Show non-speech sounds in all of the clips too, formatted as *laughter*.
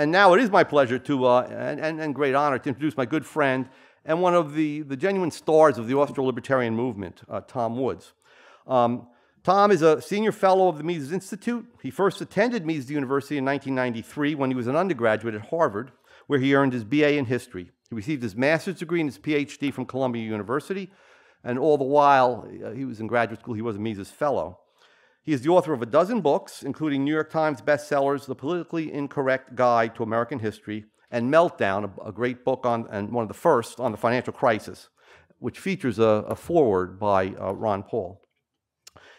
And now it is my pleasure to, uh, and, and, and great honor, to introduce my good friend and one of the, the genuine stars of the Austro Libertarian movement, uh, Tom Woods. Um, Tom is a senior fellow of the Mises Institute. He first attended Mises University in 1993 when he was an undergraduate at Harvard, where he earned his BA in history. He received his master's degree and his PhD from Columbia University, and all the while uh, he was in graduate school, he was a Mises Fellow. He is the author of a dozen books, including New York Times bestsellers, The Politically Incorrect Guide to American History, and Meltdown, a, great book on, and one of the first on the financial crisis, which features a, a foreword by uh, Ron Paul.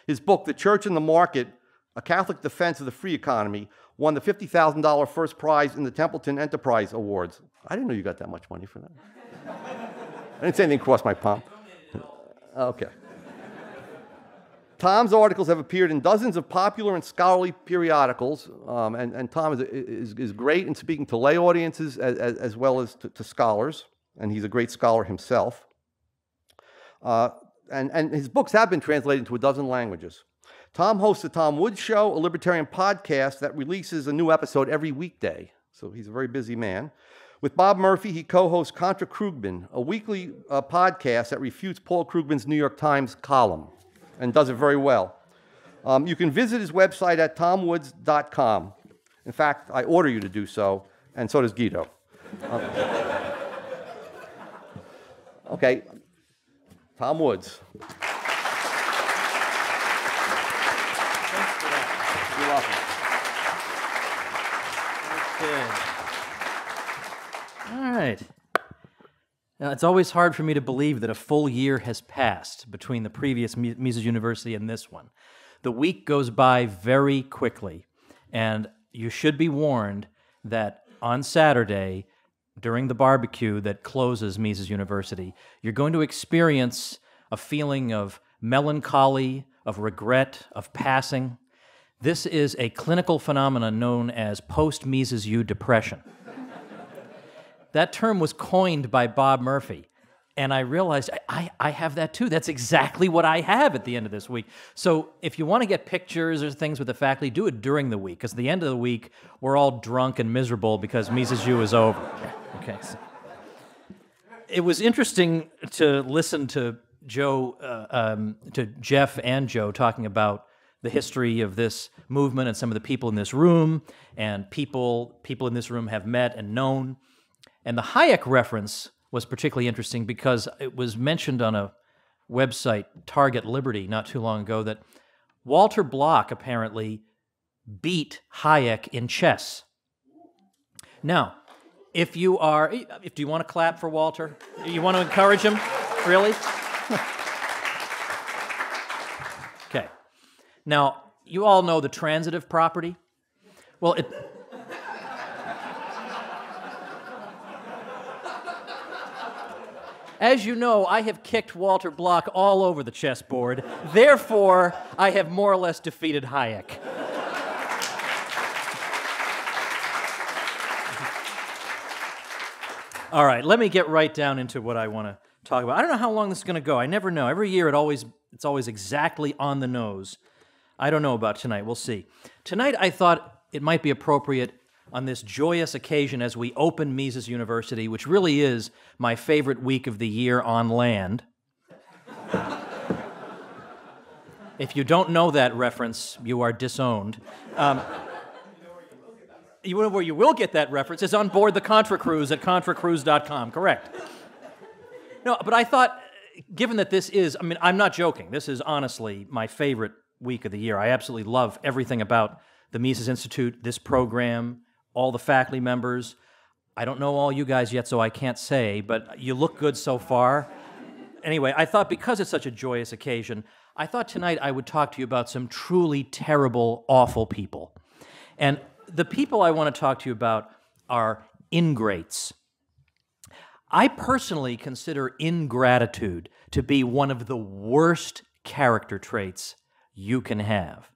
His book, The Church and the Market A Catholic Defense of the Free Economy, won the $50,000 first prize in the Templeton Enterprise Awards. I didn't know you got that much money for that. *laughs* I didn't say anything crossed my palm. Okay. Tom's articles have appeared in dozens of popular and scholarly periodicals, um, and, and, Tom is, is, is, great in speaking to lay audiences as, as, as well as to, to, scholars, and he's a great scholar himself. Uh, and, and his books have been translated into a dozen languages. Tom hosts the Tom Woods Show, a libertarian podcast that releases a new episode every weekday. So he's a very busy man. With Bob Murphy, he co hosts Contra Krugman, a weekly uh, podcast that refutes Paul Krugman's New York Times column and does it very well. Um, you can visit his website at tomwoods.com. In fact, I order you to do so, and so does Guido. Um, okay, Tom Woods. You're welcome. All right. Now, it's always hard for me to believe that a full year has passed between the previous Mises University and this one. The week goes by very quickly, and you should be warned that on Saturday, during the barbecue that closes Mises University, you're going to experience a feeling of melancholy, of regret, of passing. This is a clinical phenomenon known as post Mises U depression. That term was coined by Bob Murphy. And I realized I, I have that too. That's exactly what I have at the end of this week. So if you want to get pictures or things with the faculty, do it during the week, because at the end of the week, we're all drunk and miserable because Mises U is over. Okay. So. It was interesting to listen to Joe, uh, um, to Jeff and Joe talking about the history of this movement and some of the people in this room, and people people in this room have met and known. And the Hayek reference was particularly interesting because it was mentioned on a website, Target Liberty, not too long ago, that Walter Block apparently beat Hayek in chess. Now, if you are, if do you want to clap for Walter? You want to encourage him? Really? *laughs* okay. Now, you all know the transitive property. Well, it. As you know, I have kicked Walter Block all over the chessboard. Therefore, I have more or less defeated Hayek. All right, let me get right down into what I want to talk about. I don't know how long this is going to go. I never know. Every year it always it's always exactly on the nose. I don't know about tonight. We'll see. Tonight I thought it might be appropriate on this joyous occasion as we open Mises University, which really is my favorite week of the year on land. if you don't know that reference, you are disowned. Um, you know where you will get that reference is on board the Contra Cruise at contracruise.com. Correct. No, but I thought, given that this is, I mean, I'm not joking. This is honestly my favorite week of the year. I absolutely love everything about the Mises Institute, this program, all the faculty members. I don't know all you guys yet, so I can't say, but you look good so far. Anyway, I thought because it's such a joyous occasion, I thought tonight I would talk to you about some truly terrible, awful people. And the people I want to talk to you about are ingrates. I personally consider ingratitude to be one of the worst character traits you can have.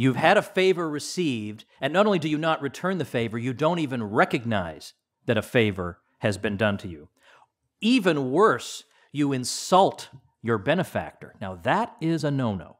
You've had a favor received, and not only do you not return the favor, you don't even recognize that a favor has been done to you. Even worse, you insult your benefactor. Now, that is a no no.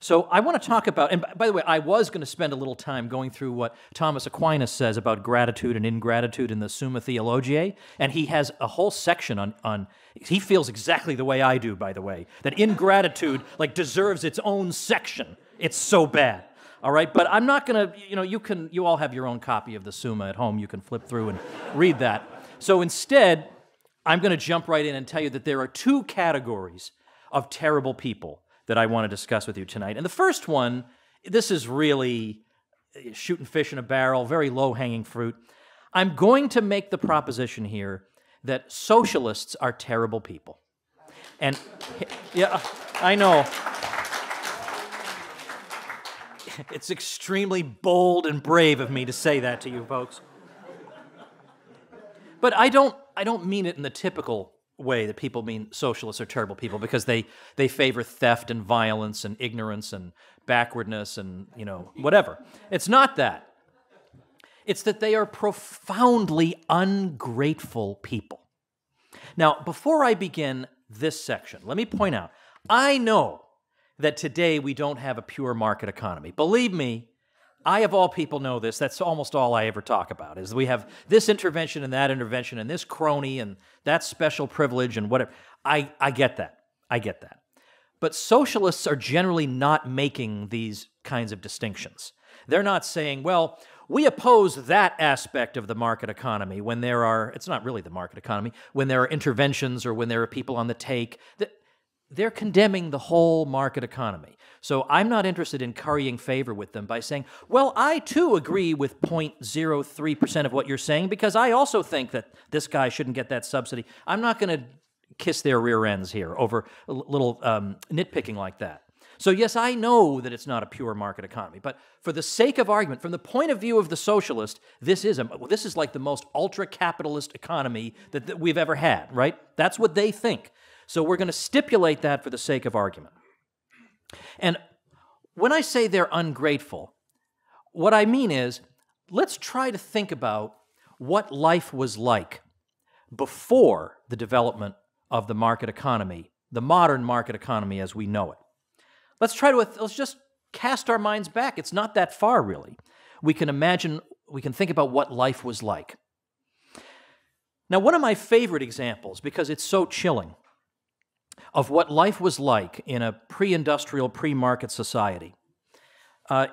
So I want to talk about, and by the way, I was going to spend a little time going through what Thomas Aquinas says about gratitude and ingratitude in the Summa Theologiae, and he has a whole section on, on he feels exactly the way I do, by the way, that ingratitude like deserves its own section. It's so bad. All right, but I'm not to, you know, you can, you all have your own copy of the Summa at home. You can flip through and read that. So instead, I'm to jump right in and tell you that there are two categories of terrible people that I want to discuss with you tonight. And the first one, this is really eh, shooting fish in a barrel, very low hanging fruit. I'm going to make the proposition here that socialists are terrible people. And *laughs* yeah, I know. *laughs* It's extremely bold and brave of me to say that to you folks. But I don't I don't mean it in the typical way that people mean socialists are terrible people because they they favor theft and violence and ignorance and backwardness and you know whatever. It's not that. It's that they are profoundly ungrateful people. Now, before I begin this section, let me point out I know that today we don't have a pure market economy. Believe me, I, of all people, know this. That's almost all I ever talk about is we have this intervention and that intervention and this crony and that special privilege and whatever. I, I get that. I get that. But socialists are generally not making these kinds of distinctions. They're not saying, well, we oppose that aspect of the market economy when there are, it's not really the market economy, when there are interventions or when there are people on the take. They're condemning the whole market economy. So I'm not interested in currying favor with them by saying, well, I too agree with 0.03% of what you're saying because I also think that this guy shouldn't get that subsidy. I'm not going to kiss their rear ends here over a little um, nitpicking like that. So, yes, I know that it's not a pure market economy, but for the sake of argument, from the point of view of the socialist, this is, a, this is like the most ultra capitalist economy that, that we've ever had, right? That's what they think. So, we're going to stipulate that for the sake of argument. And when I say they're ungrateful, what I mean is let's try to think about what life was like before the development of the market economy, the modern market economy as we know it. Let's try to let's just cast our minds back. It's not that far really. We can imagine we can think about what life was like. Now, one of my favorite examples because it's so chilling of what life was like in a pre industrial, pre market society uh,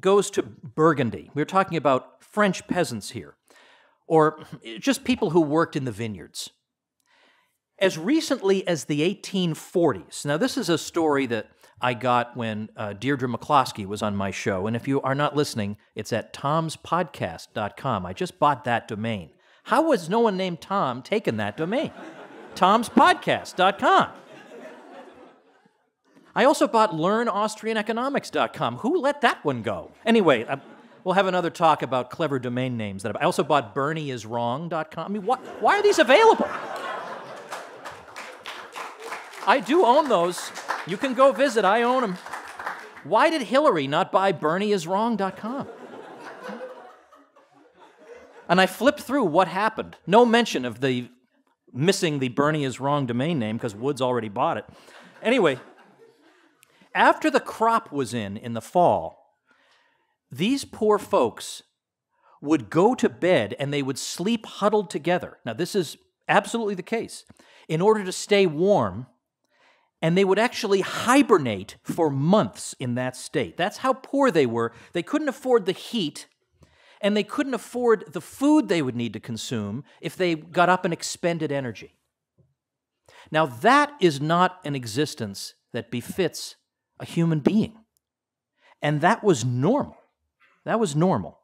goes to Burgundy. We're talking about French peasants here, or just people who worked in the vineyards. As recently as the 1840s, now this is a story that I got when uh, Deirdre McCloskey was on my show. And if you are not listening, it's at tomspodcast.com. I just bought that domain. How was no one named Tom taken that domain? tomspodcast.com. I also bought learnaustrianeconomics.com. Who let that one go? Anyway, I, we'll have another talk about clever domain names. That I also bought bernieiswrong.com. I mean, what, why are these available? I do own those. You can go visit. I own them. Why did Hillary not buy bernieiswrong.com? And I flipped through what happened. No mention of the missing the Bernie is wrong domain name because Woods already bought it. Anyway, after the crop was in in the fall, these poor folks would go to bed and they would sleep huddled together. Now, this is absolutely the case. In order to stay warm, and they would actually hibernate for months in that state. That's how poor they were. They couldn't afford the heat and they couldn't afford the food they would need to consume if they got up and expended energy. Now, that is not an existence that befits a human being. And that was normal. That was normal.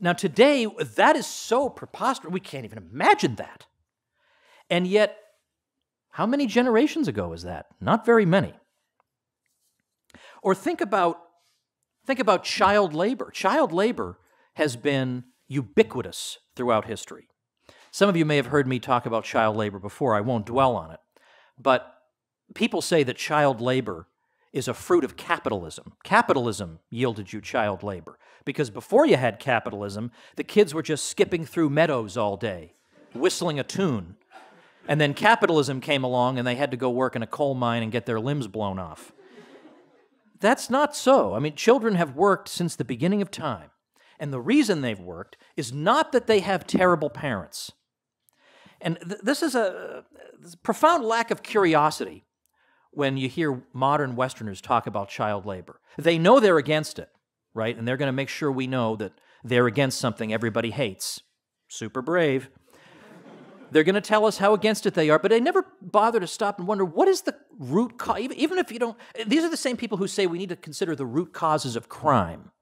Now, today, that is so preposterous, we can't even imagine that. And yet, how many generations ago is that? Not very many. Or think about Think about child labor. Child labor has been ubiquitous throughout history. Some of you may have heard me talk about child labor before. I won't dwell on it. But people say that child labor is a fruit of capitalism. Capitalism yielded you child labor. Because before you had capitalism, the kids were just skipping through meadows all day, whistling a tune. And then capitalism came along and they had to go work in a coal mine and get their limbs blown off. That's not so. I mean, children have worked since the beginning of time. And the reason they've worked is not that they have terrible parents. And th- this is a, a profound lack of curiosity when you hear modern Westerners talk about child labor. They know they're against it, right? And they're going to make sure we know that they're against something everybody hates. Super brave. They're going to tell us how against it they are, but they never bother to stop and wonder what is the root cause. Even, if you don't, these are the same people who say we need to consider the root causes of crime.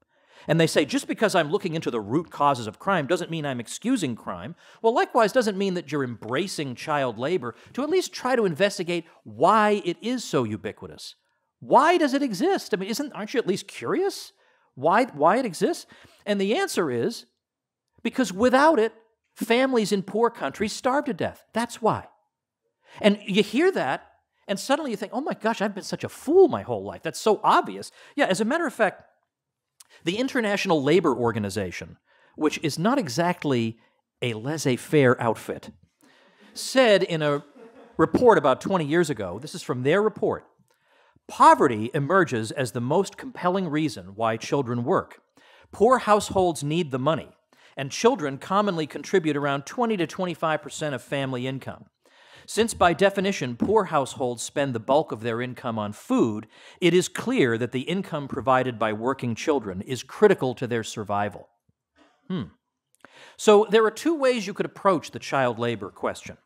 And they say, just because I'm looking into the root causes of crime doesn't mean I'm excusing crime. Well, likewise, doesn't mean that you're embracing child labor to at least try to investigate why it is so ubiquitous. Why does it exist? I mean, isn't, aren't you at least curious why, why it exists? And the answer is because without it, families in poor countries starve to death. That's why. And you hear that, and suddenly you think, oh my gosh, I've been such a fool my whole life. That's so obvious. Yeah, as a matter of fact, the International Labor Organization, which is not exactly a laissez faire outfit, said in a report about 20 years ago this is from their report poverty emerges as the most compelling reason why children work. Poor households need the money, and children commonly contribute around 20 to 25% of family income. Since, by definition, poor households spend the bulk of their income on food, it is clear that the income provided by working children is critical to their survival. Hmm. So, there are two ways you could approach the child labor question.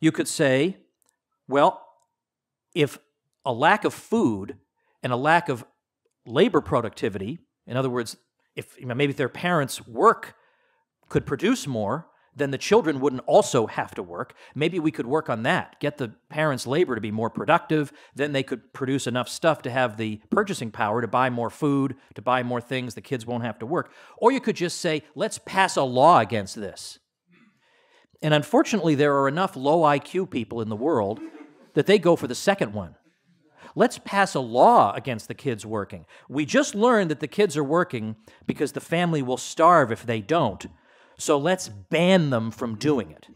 You could say, well, if a lack of food and a lack of labor productivity, in other words, if maybe if their parents' work could produce more, then the children wouldn't also have to work. Maybe we could work on that, get the parents' labor to be more productive. Then they could produce enough stuff to have the purchasing power to buy more food, to buy more things. The kids won't have to work. Or you could just say, let's pass a law against this. And unfortunately, there are enough low IQ people in the world that they go for the second one. Let's pass a law against the kids working. We just learned that the kids are working because the family will starve if they don't so let's ban them from doing it.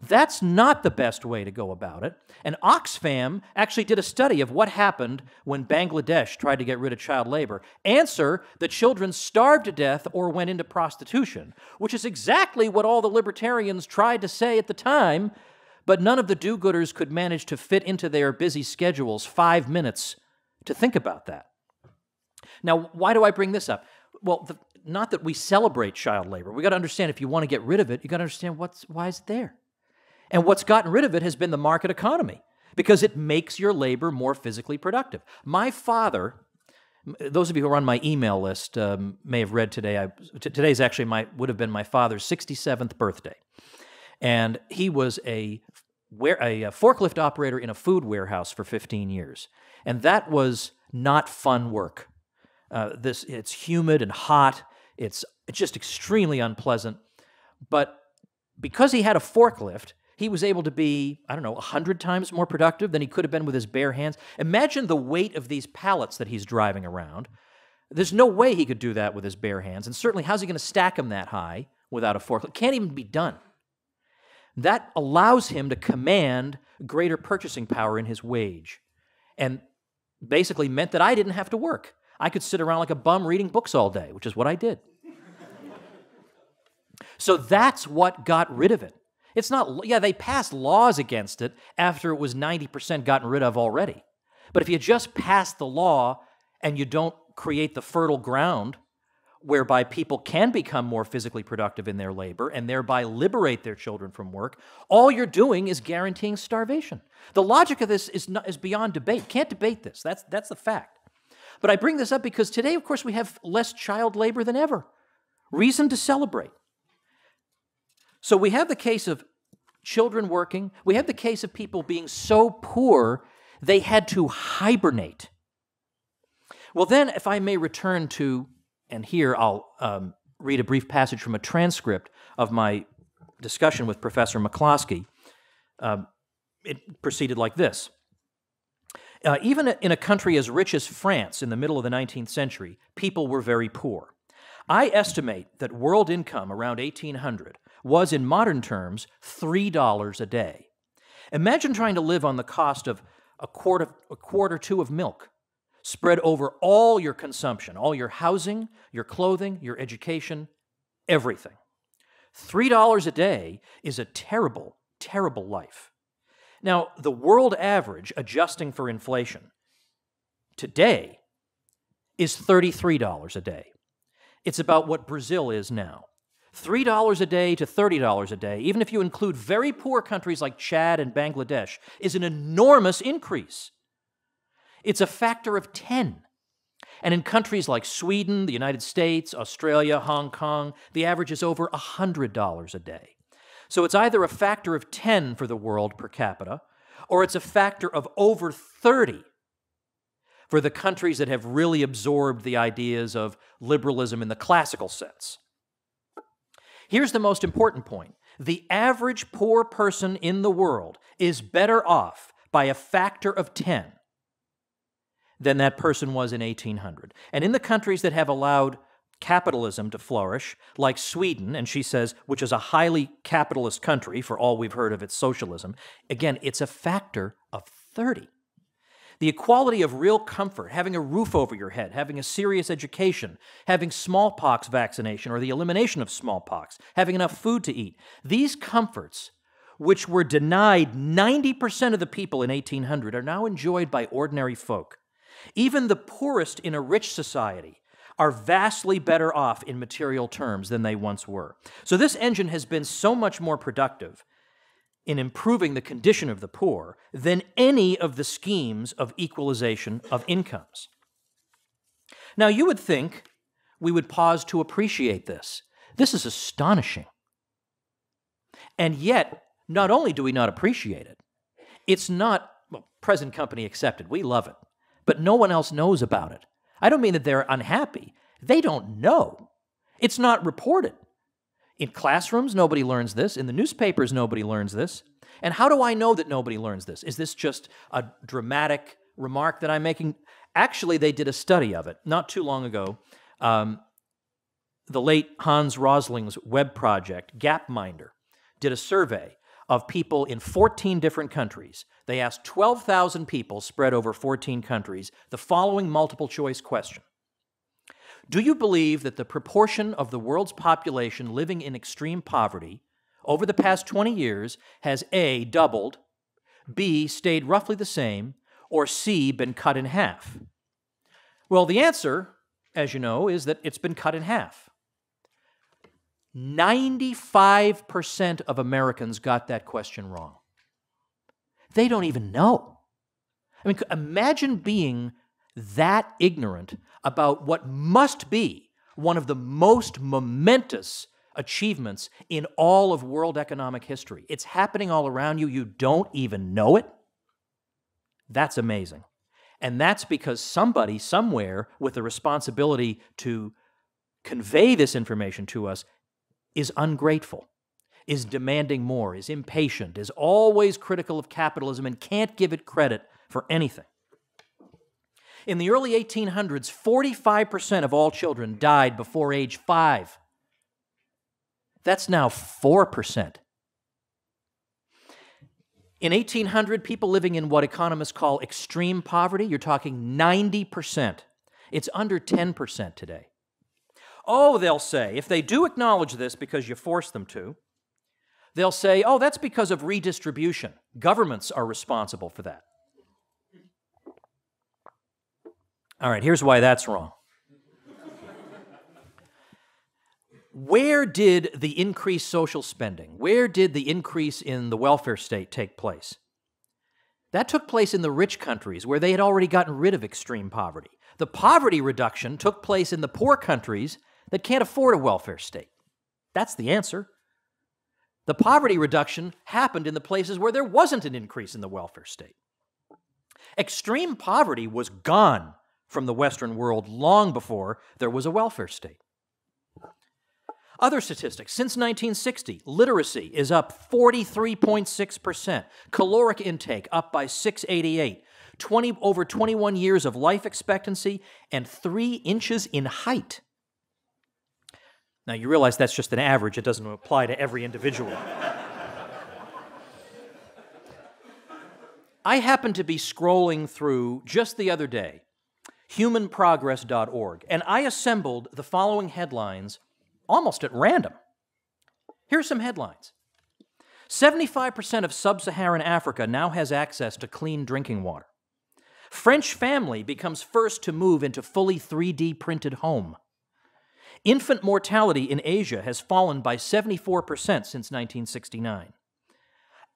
That's not the best way to go about it. And Oxfam actually did a study of what happened when Bangladesh tried to get rid of child labor. Answer the children starved to death or went into prostitution, which is exactly what all the libertarians tried to say at the time, but none of the do gooders could manage to fit into their busy schedules five minutes to think about that. Now, why do I bring this up? Well, the, not that we celebrate child labor. We got to understand if you want to get rid of it, you got to understand what's why is it there. And what's gotten rid of it has been the market economy because it makes your labor more physically productive. My father, those of you who are on my email list um, may have read today. I, t- today's actually my would have been my father's 67th birthday, and he was a where a, a forklift operator in a food warehouse for 15 years, and that was not fun work. Uh, this it's humid and hot. It's, just extremely unpleasant. But because he had a forklift, he was able to be, I don't know, 100 times more productive than he could have been with his bare hands. Imagine the weight of these pallets that he's driving around. There's no way he could do that with his bare hands. And certainly, how's he going to stack them that high without a forklift? Can't even be done. That allows him to command greater purchasing power in his wage. And basically meant that I didn't have to work. I could sit around like a bum reading books all day, which is what I did. So that's what got rid of it. It's not, yeah, they passed laws against it after it was 90% gotten rid of already. But if you just pass the law and you don't create the fertile ground whereby people can become more physically productive in their labor and thereby liberate their children from work, all you're doing is guaranteeing starvation. The logic of this is, not, is beyond debate. Can't debate this. That's, that's the fact. But I bring this up because today, of course, we have less child labor than ever. Reason to celebrate. So we have the case of children working, we have the case of people being so poor they had to hibernate. Well, then, if I may return to, and here I'll um, read a brief passage from a transcript of my discussion with Professor McCloskey. Um, it proceeded like this uh, even in a country as rich as France in the middle of the 19th century, people were very poor. I estimate that world income around 1800 was, in modern terms, $3 a day. Imagine trying to live on the cost of a quart, of, a quart or two of milk. spread over all your consumption, all your housing, your clothing, your education, everything. $3 a day is a terrible, terrible life. Now, the world average, adjusting for inflation, today is $33 a day. It's about what Brazil is now. $3 a day to $30 a day, even if you include very poor countries like Chad and Bangladesh, is an enormous increase. It's a factor of 10. And in countries like Sweden, the United States, Australia, Hong Kong, the average is over $100 a day. So it's either a factor of 10 for the world per capita, or it's a factor of over 30 for the countries that have really absorbed the ideas of liberalism in the classical sense. Here's the most important point the average poor person in the world is better off by a factor of 10 than that person was in 1800. And in the countries that have allowed capitalism to flourish, like Sweden, and she says, which is a highly capitalist country for all we've heard of its socialism, again, it's a factor of 30. The equality of real comfort, having a roof over your head, having a serious education, having smallpox vaccination or the elimination of smallpox, having enough food to eat, these comforts, which were denied 90% of the people in 1800, are now enjoyed by ordinary folk. Even the poorest in a rich society are vastly better off in material terms than they once were. So, this engine has been so much more productive in improving the condition of the poor than any of the schemes of equalization of incomes. Now, you would think we would pause to appreciate this. This is astonishing. And yet, not only do we not appreciate it, it's not, well, present company accepted, we love it, but no one else knows about it. I don't mean that they're unhappy, they don't know. It's not reported. In classrooms, nobody learns this. In the newspapers, nobody learns this. And how do I know that nobody learns this? Is this just a dramatic remark that I'm making? Actually, they did a study of it not too long ago. Um, the late Hans Rosling's web project, Gapminder, did a survey of people in 14 different countries. They asked 12,000 people spread over 14 countries the following multiple choice question do you believe that the proportion of the world's population living in extreme poverty over the past 20 years has A, doubled, B, stayed roughly the same, or C, been cut in half? Well, the answer, as you know, is that it's been cut in half. 95% of Americans got that question wrong. They don't even know. I mean, imagine being that ignorant about what must be one of the most momentous achievements in all of world economic history. It's happening all around you. You don't even know it. That's amazing. And that's because somebody somewhere with the responsibility to convey this information to us is ungrateful, is demanding more, is impatient, is always critical of capitalism, and can't give it credit for anything. In the early 1800s, 45% of all children died before age five. That's now 4%. In 1800, people living in what economists call extreme poverty, you're talking 90%. It's under 10% today. Oh, they'll say, if they do acknowledge this because you force them to, they'll say, oh, that's because of redistribution. Governments are responsible for that. All right, here's why that's wrong. Where did the increased social spending, where did the increase in the welfare state take place? That took place in the rich countries where they had already gotten rid of extreme poverty. The poverty reduction took place in the poor countries that can't afford a welfare state. That's the answer. The poverty reduction happened in the places where there wasn't an increase in the welfare state. Extreme poverty was gone from the Western world long before there was a welfare state. Other statistics since 1960, literacy is up 43.6%, caloric intake up by 688, 20, over 21 years of life expectancy, and three inches in height. Now, you realize that's just an average, it doesn't apply to every individual. I happened to be scrolling through just the other day humanprogress.org, and I assembled the following headlines almost at random. Here's some headlines 75% of sub Saharan Africa now has access to clean drinking water. French family becomes first to move into fully 3D printed home. Infant mortality in Asia has fallen by 74% since 1969.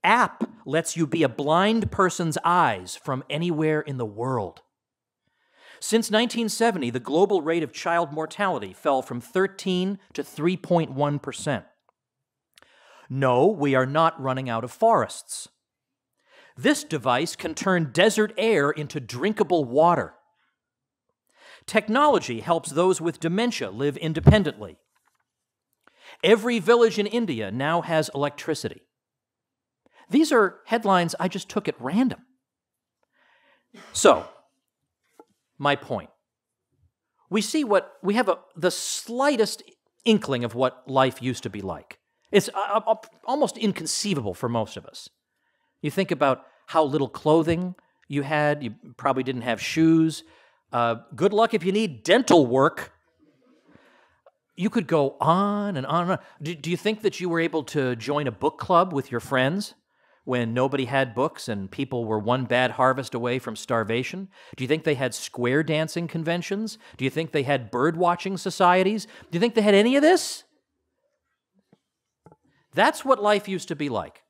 App lets you be a blind person's eyes from anywhere in the world. Since 1970, the global rate of child mortality fell from 13 to 3.1%. No, we are not running out of forests. This device can turn desert air into drinkable water. Technology helps those with dementia live independently. Every village in India now has electricity. These are headlines I just took at random. So, my point. We see what we have a, the slightest inkling of what life used to be like. It's uh, uh, almost inconceivable for most of us. You think about how little clothing you had, you probably didn't have shoes. Uh, good luck if you need dental work. You could go on and on and on. Do, do you think that you were able to join a book club with your friends? When nobody had books and people were one bad harvest away from starvation? Do you think they had square dancing conventions? Do you think they had bird watching societies? Do you think they had any of this? That's what life used to be like.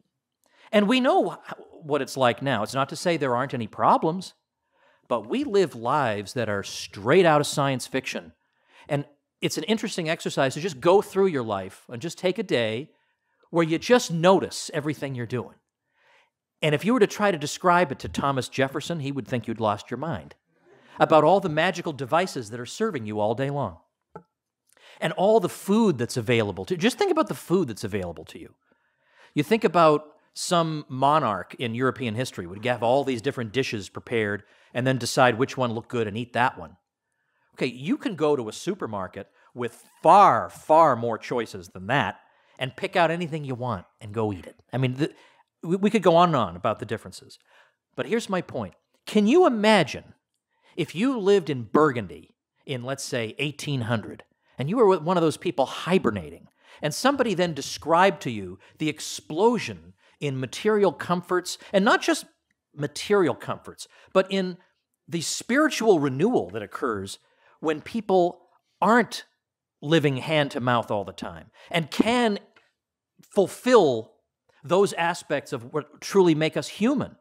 And we know what it's like now. It's not to say there aren't any problems, but we live lives that are straight out of science fiction. And it's an interesting exercise to just go through your life and just take a day where you just notice everything you're doing. And if you were to try to describe it to Thomas Jefferson, he would think you'd lost your mind about all the magical devices that are serving you all day long and all the food that's available to you. Just think about the food that's available to you. You think about some monarch in European history would have all these different dishes prepared and then decide which one looked good and eat that one. Okay, you can go to a supermarket with far, far more choices than that and pick out anything you want and go eat it. I mean, the, we could go on and on about the differences. But here's my point. Can you imagine if you lived in Burgundy in, let's say, 1800, and you were one of those people hibernating, and somebody then described to you the explosion in material comforts, and not just material comforts, but in the spiritual renewal that occurs when people aren't living hand to mouth all the time and can fulfill those aspects of what truly make us human.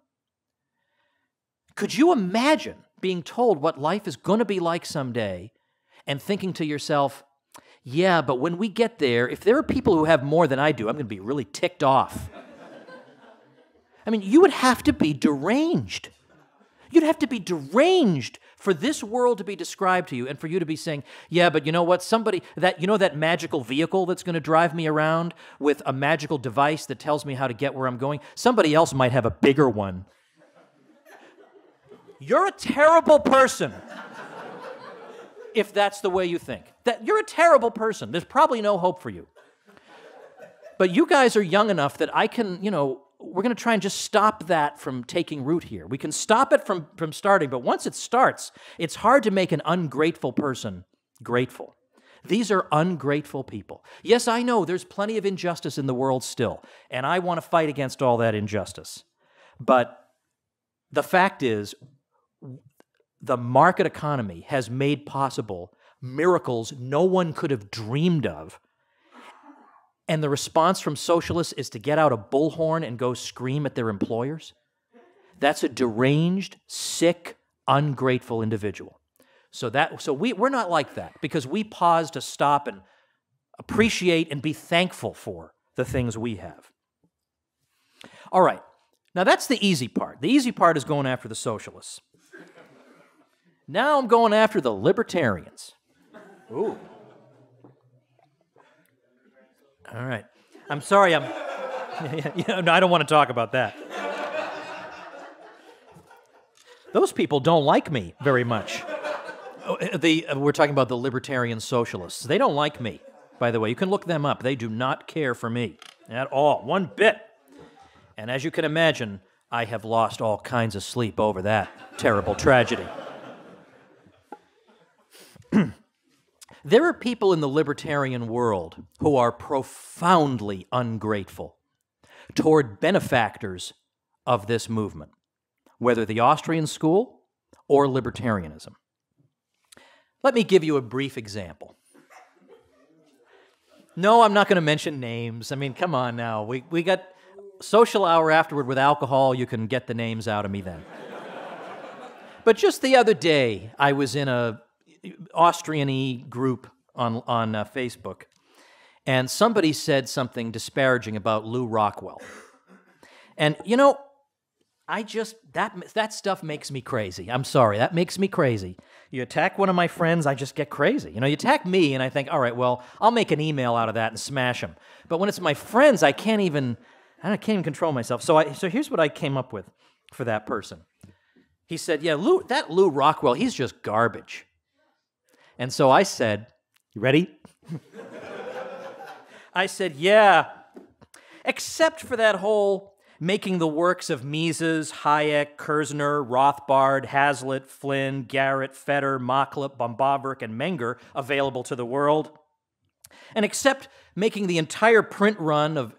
Could you imagine being told what life is going to be like someday and thinking to yourself, yeah, but when we get there, if there are people who have more than I do, I'm going to be really ticked off. I mean, you would have to be deranged. You'd have to be deranged for this world to be described to you and for you to be saying, yeah, but you know what? Somebody, that, you know, that magical vehicle that's going to drive me around with a magical device that tells me how to get where I'm going? Somebody else might have a bigger one. You're a terrible person if that's the way you think. That you're a terrible person. There's probably no hope for you. But you guys are young enough that I can, you know, we're going to try and just stop that from taking root here. We can stop it from, from starting, but once it starts, it's hard to make an ungrateful person grateful. These are ungrateful people. Yes, I know there's plenty of injustice in the world still, and I want to fight against all that injustice. But the fact is, the market economy has made possible miracles no one could have dreamed of and the response from socialists is to get out a bullhorn and go scream at their employers, that's a deranged, sick, ungrateful individual. So that so we, we're not like that because we pause to stop and appreciate and be thankful for the things we have. All right. Now that's the easy part. The easy part is going after the socialists. Now I'm going after the libertarians. Ooh. All right. I'm sorry. I'm. *laughs* yeah, no, I don't want to talk about that. Those people don't like me very much. Oh, uh, the, uh, we're talking about the libertarian socialists. They don't like me, by the way. You can look them up. They do not care for me at all, one bit. And as you can imagine, I have lost all kinds of sleep over that terrible tragedy. *clears throat* there are people in the libertarian world who are profoundly ungrateful toward benefactors of this movement, whether the Austrian school or libertarianism. Let me give you a brief example. No, I'm not going to mention names. I mean, come on now. We, we got social hour afterward with alcohol. You can get the names out of me then. but just the other day, I was in a Austrian group on, on uh, Facebook, and somebody said something disparaging about Lew Rockwell. And, you know, I just, that, that stuff makes me crazy. I'm sorry, that makes me crazy. You attack one of my friends, I just get crazy. You know, you attack me, and I think, all right, well, I'll make an email out of that and smash them. But when it's my friends, I can't even, I can't even control myself. So, I, so here's what I came up with for that person. He said, yeah, Lew, that Lew Rockwell, he's just garbage. And so I said, you ready? I said, yeah, except for that whole making the works of Mises, Hayek, Kirzner, Rothbard, Hazlitt, Flynn, Garrett, Fetter, Machlup, Böhm-Bawerk, and Menger available to the world. And except making the entire print run of,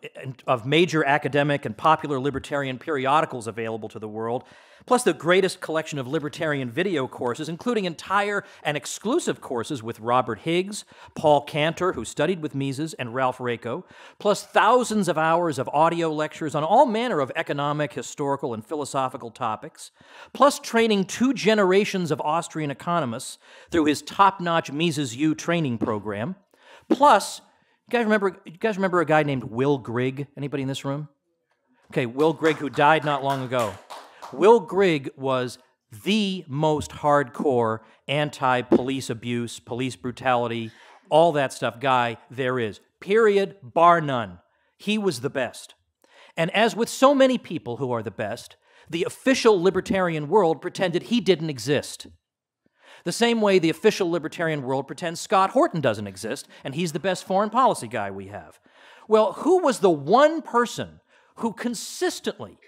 of major academic and popular libertarian periodicals available to the world, plus the greatest collection of libertarian video courses, including entire and exclusive courses with Robert Higgs, Paul Cantor, who studied with Mises, and Ralph Raico, plus thousands of hours of audio lectures on all manner of economic, historical, and philosophical topics, plus training two generations of Austrian economists through his top-notch Mises U training program, plus you guys remember you guys remember a guy named Will Grigg? Anybody in this room? Okay, Will Grigg who died not long ago. Will Grigg was the most hardcore anti police abuse, police brutality, all that stuff guy there is. Period, bar none. He was the best. And as with so many people who are the best, the official libertarian world pretended he didn't exist. The same way the official libertarian world pretends Scott Horton doesn't exist and he's the best foreign policy guy we have. Well, who was the one person who consistently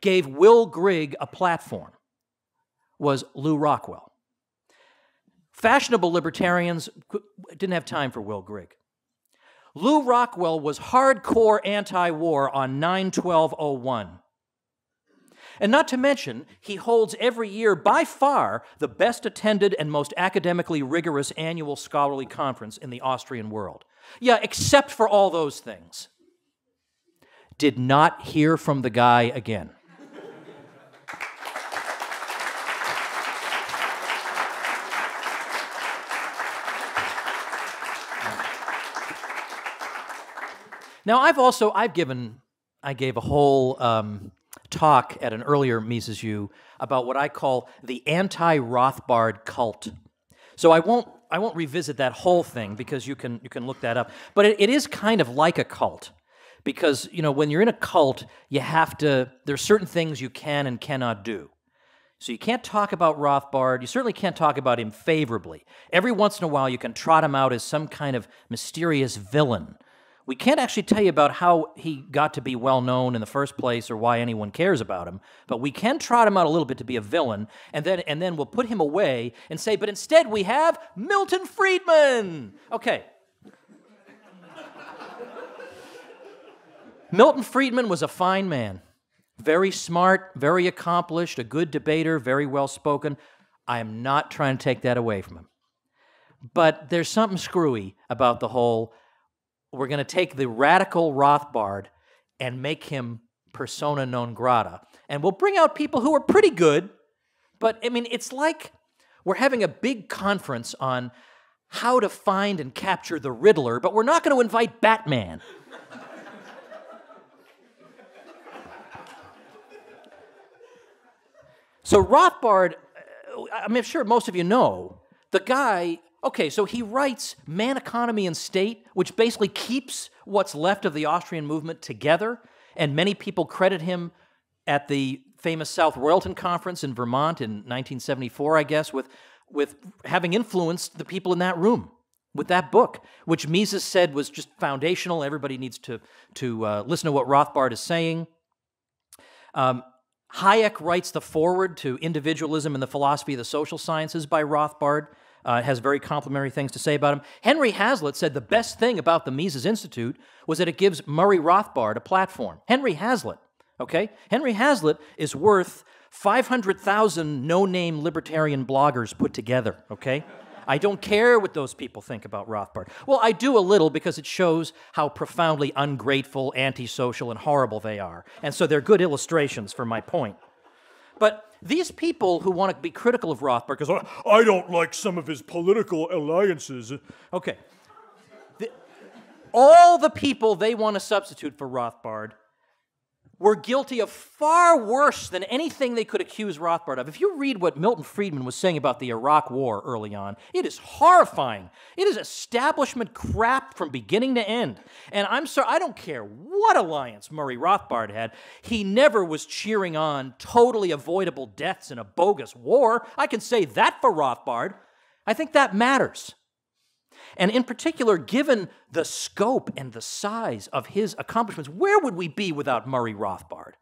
gave Will Grigg a platform was Lew Rockwell. Fashionable libertarians didn't have time for Will Grigg. Lew Rockwell was hardcore anti war on 91201. And not to mention, he holds every year by far the best attended and most academically rigorous annual scholarly conference in the Austrian world. Yeah, except for all those things. Did not hear from the guy again. Now, I've also I've given I gave a whole um, talk at an earlier Mises U about what I call the anti-Rothbard cult. So I won't I won't revisit that whole thing because you can you can look that up. But it, it is kind of like a cult because you know when you're in a cult, you have to there's certain things you can and cannot do. So you can't talk about Rothbard. You certainly can't talk about him favorably. Every once in a while, you can trot him out as some kind of mysterious villain we can't actually tell you about how he got to be well known in the first place or why anyone cares about him, but we can trot him out a little bit to be a villain, and then and then we'll put him away and say, but instead we have Milton Friedman. Okay. *laughs* Milton Friedman was a fine man. Very smart, very accomplished, a good debater, very well spoken. I am not trying to take that away from him. But there's something screwy about the whole we're going to take the radical Rothbard and make him persona non grata. And we'll bring out people who are pretty good, but I mean, it's like we're having a big conference on how to find and capture the Riddler, but we're not going to invite Batman. so Rothbard, uh, I'm sure most of you know, the guy Okay, so he writes Man, Economy, and State, which basically keeps what's left of the Austrian movement together, and many people credit him at the famous South Royalton Conference in Vermont in 1974, I guess, with, with having influenced the people in that room with that book, which Mises said was just foundational. Everybody needs to, to uh, listen to what Rothbard is saying. Um, Hayek writes the foreword to Individualism and the Philosophy of the Social Sciences by Rothbard uh, has very complimentary things to say about him. Henry Hazlitt said the best thing about the Mises Institute was that it gives Murray Rothbard a platform. Henry Hazlitt, okay? Henry Hazlitt is worth 500,000 no name libertarian bloggers put together, okay? I don't care what those people think about Rothbard. Well, I do a little because it shows how profoundly ungrateful, antisocial, and horrible they are. And so they're good illustrations for my point. But these people who want to be critical of Rothbard, because I don't like some of his political alliances. Okay. The, all the people they want to substitute for Rothbard were guilty of far worse than anything they could accuse Rothbard of. If you read what Milton Friedman was saying about the Iraq War early on, it is horrifying. It is establishment crap from beginning to end. And I'm sorry, I don't care what alliance Murray Rothbard had, he never was cheering on totally avoidable deaths in a bogus war. I can say that for Rothbard. I think that matters. And in particular, given the scope and the size of his accomplishments, where would we be without Murray Rothbard?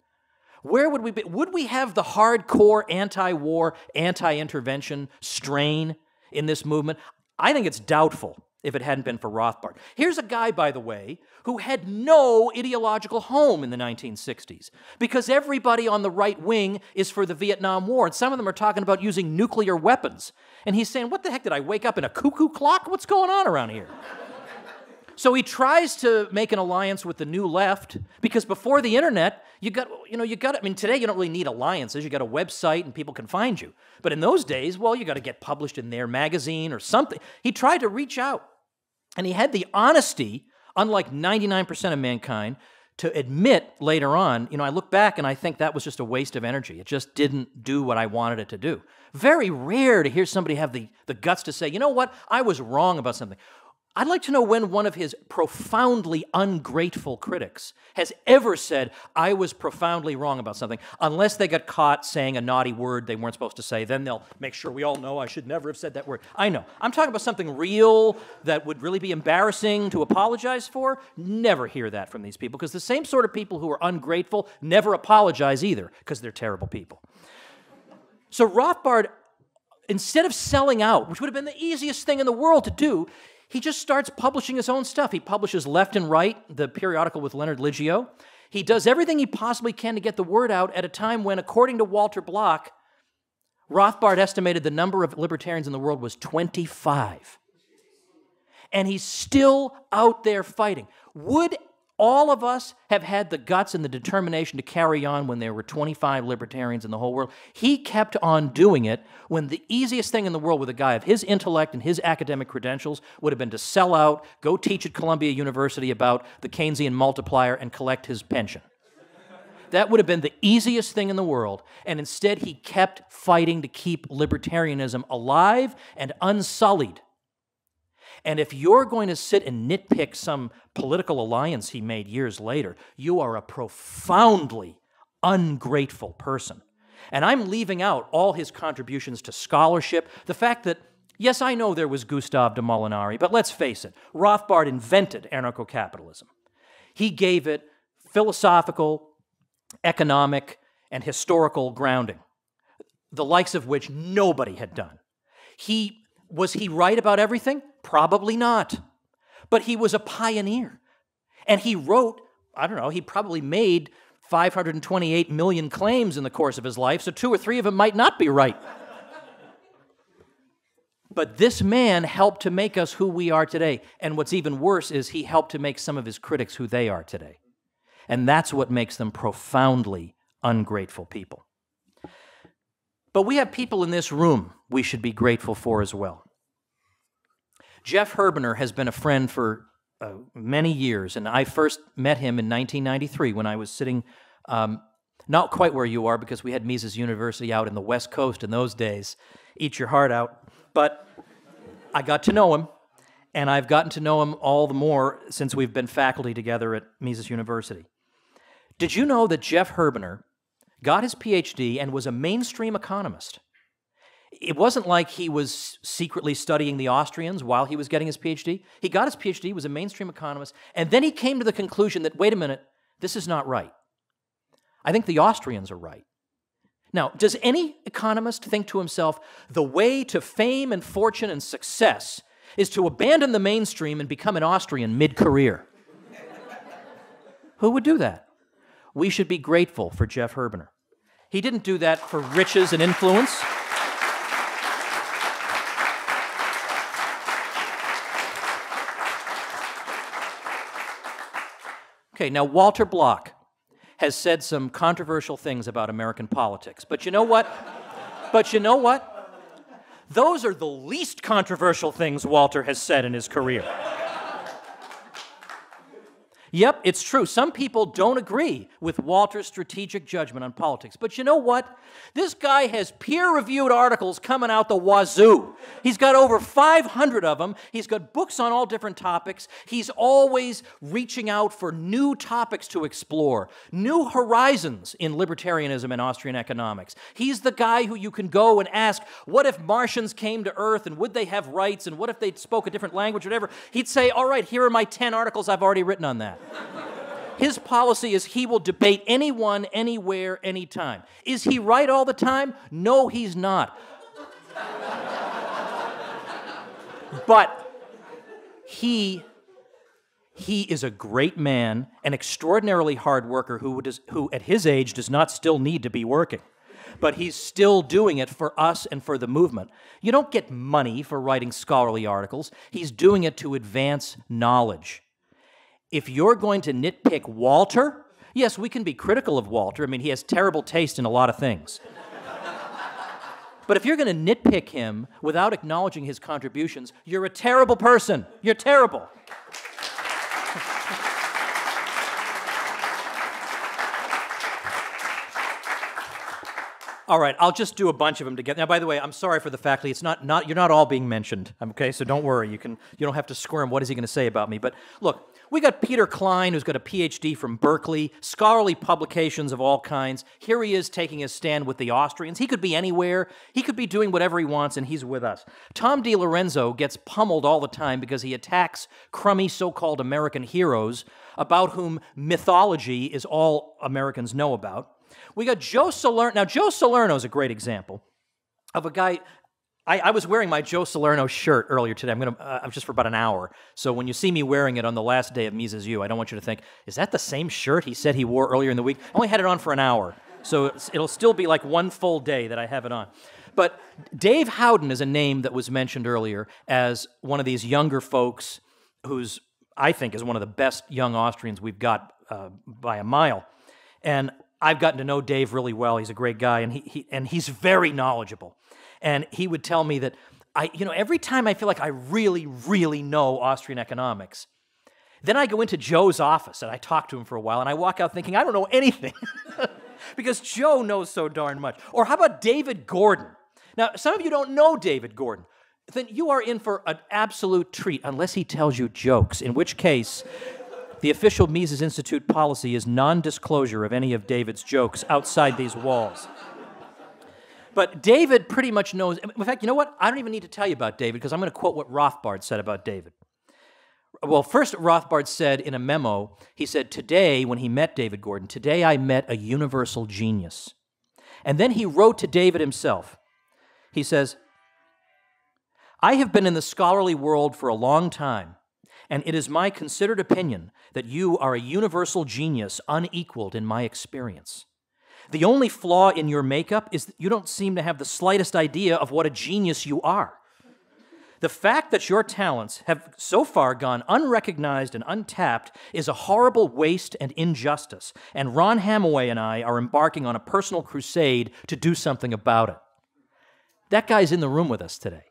Where would we be? Would we have the hardcore anti war, anti intervention strain in this movement? I think it's doubtful if it hadn't been for Rothbard. Here's a guy, by the way, who had no ideological home in the 1960s because everybody on the right wing is for the Vietnam War, and some of them are talking about using nuclear weapons. And he's saying, What the heck? Did I wake up in a cuckoo clock? What's going on around here? *laughs* So he tries to make an alliance with the new left because before the internet, you got, you know, you got, I mean, today you don't really need alliances. You got a website and people can find you. But in those days, well, you got to get published in their magazine or something. He tried to reach out and he had the honesty, unlike 99% of mankind, to admit later on, you know, I look back and I think that was just a waste of energy. It just didn't do what I wanted it to do. Very rare to hear somebody have the, the guts to say, you know what, I was wrong about something. I'd like to know when one of his profoundly ungrateful critics has ever said, I was profoundly wrong about something, unless they got caught saying a naughty word they weren't supposed to say. Then they'll make sure we all know I should never have said that word. I know. I'm talking about something real that would really be embarrassing to apologize for. Never hear that from these people, because the same sort of people who are ungrateful never apologize either, because they're terrible people. So Rothbard, instead of selling out, which would have been the easiest thing in the world to do, he just starts publishing his own stuff. He publishes Left and Right, the periodical with Leonard Liggio. He does everything he possibly can to get the word out at a time when, according to Walter Block, Rothbard estimated the number of libertarians in the world was 25. And he's still out there fighting. Would all of us have had the guts and the determination to carry on when there were 25 libertarians in the whole world. He kept on doing it when the easiest thing in the world with a guy of his intellect and his academic credentials would have been to sell out, go teach at Columbia University about the Keynesian multiplier, and collect his pension. That would have been the easiest thing in the world. And instead, he kept fighting to keep libertarianism alive and unsullied and if you're going to sit and nitpick some political alliance he made years later, you are a profoundly ungrateful person. And I'm leaving out all his contributions to scholarship, the fact that Yes, I know there was Gustave de Molinari, but let's face it, Rothbard invented anarcho capitalism. He gave it philosophical, economic, and historical grounding, the likes of which nobody had done. He was he right about everything? Probably not. But he was a pioneer. And he wrote, I don't know, he probably made 528 million claims in the course of his life, so two or three of them might not be right. but this man helped to make us who we are today. And what's even worse is he helped to make some of his critics who they are today. And that's what makes them profoundly ungrateful people. But we have people in this room we should be grateful for as well. Jeff Herbener has been a friend for uh, many years, and I first met him in 1993 when I was sitting um, not quite where you are because we had Mises University out in the West Coast in those days. Eat your heart out. But I got to know him, and I've gotten to know him all the more since we've been faculty together at Mises University. Did you know that Jeff Herbener got his PhD, and was a mainstream economist. It wasn't like he was secretly studying the Austrians while he was getting his PhD. He got his PhD, was a mainstream economist, and then he came to the conclusion that, wait a minute, this is not right. I think the Austrians are right. Now, does any economist think to himself, the way to fame and fortune and success is to abandon the mainstream and become an Austrian mid career? Who would do that? We should be grateful for Jeff Herbener. He didn't do that for riches and influence. Okay, now Walter Block has said some controversial things about American politics. But you know what? but you know what? Those are the least controversial things Walter has said in his career. Yep, it's true. Some people don't agree with Walter's strategic judgment on politics. But you know what? This guy has peer reviewed articles coming out the wazoo. He's got over 500 of them. He's got books on all different topics. He's always reaching out for new topics to explore, new horizons in libertarianism and Austrian economics. He's the guy who you can go and ask, what if Martians came to Earth and would they have rights and what if they spoke a different language, or whatever? He'd say, all right, here are my 10 articles I've already written on that. His policy is he will debate anyone, anywhere, anytime. Is he right all the time? No, he's not. but he he is a great man, an extraordinarily hard worker who, does, who at his age does not still need to be working. But he's still doing it for us and for the movement. You don't get money for writing scholarly articles. He's doing it to advance knowledge if you're going to nitpick Walter, yes, we can be critical of Walter. I mean, he has terrible taste in a lot of things. but if you're going to nitpick him without acknowledging his contributions, you're a terrible person. You're terrible. All right, I'll just do a bunch of them together. Now, by the way, I'm sorry for the faculty. It's not, not you're not all being mentioned. Okay, so don't worry. You can you don't have to squirm. What is he going to say about me? But look, we got Peter Klein, who's got a PhD from Berkeley, scholarly publications of all kinds. Here he is taking his stand with the Austrians. He could be anywhere. He could be doing whatever he wants, and he's with us. Tom D. DiLorenzo gets pummeled all the time because he attacks crummy so-called American heroes about whom mythology is all Americans know about. We got Joe Salerno. Now, Joe Salerno is a great example of a guy I, I, was wearing my Joe Salerno shirt earlier today. I'm gonna, uh, just for about an hour. So when you see me wearing it on the last day of Mises U, I don't want you to think, is that the same shirt he said he wore earlier in the week? I only had it on for an hour. So it'll still be like one full day that I have it on. But Dave Howden is a name that was mentioned earlier as one of these younger folks who's, I think, is one of the best young Austrians we've got uh, by a mile. And I've gotten to know Dave really well. He's a great guy, and, he, he and he's very knowledgeable and he would tell me that I, you know, every time I feel like I really, really know Austrian economics, then I go into Joe's office and I talk to him for a while, and I walk out thinking I don't know anything *laughs* because Joe knows so darn much. Or how about David Gordon? Now, some of you don't know David Gordon. Then you are in for an absolute treat unless he tells you jokes, in which case, the official Mises Institute policy is non disclosure of any of David's jokes outside these walls. But David pretty much knows. In fact, you know what? I don't even need to tell you about David because I'm going to quote what Rothbard said about David. Well, first, Rothbard said in a memo, he said, Today, when he met David Gordon, today I met a universal genius. And then he wrote to David himself. He says, I have been in the scholarly world for a long time, and it is my considered opinion that you are a universal genius unequaled in my experience. The only flaw in your makeup is that you don't seem to have the slightest idea of what a genius you are. The fact that your talents have so far gone unrecognized and untapped is a horrible waste and injustice, and Ron Hamowy and I are embarking on a personal crusade to do something about it. That guy's in the room with us today.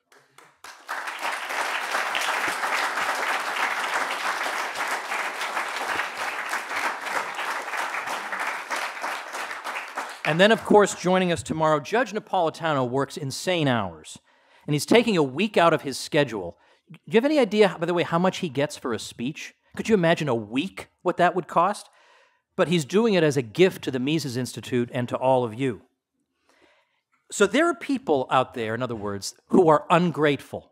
And then, of course, joining us tomorrow, Judge Napolitano works insane hours, and he's taking a week out of his schedule. Do you have any idea, by the way, how much he gets for a speech? Could you imagine a week what that would cost? But he's doing it as a gift to the Mises Institute and to all of you. So there are people out there, in other words, who are ungrateful.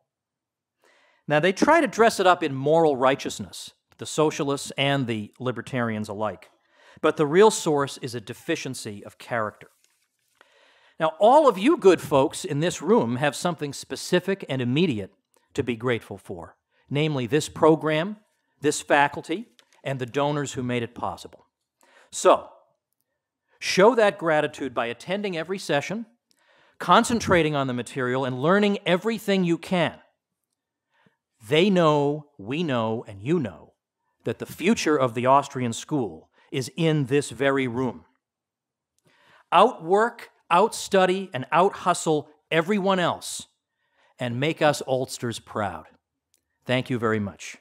Now, they try to dress it up in moral righteousness, the socialists and the libertarians alike but the real source is a deficiency of character. Now, all of you good folks in this room have something specific and immediate to be grateful for, namely this program, this faculty, and the donors who made it possible. So, show that gratitude by attending every session, concentrating on the material, and learning everything you can. They know, we know, and you know that the future of the Austrian school is in this very room. Outwork, outstudy, and outhustle everyone else and make us Oldsters proud. Thank you very much.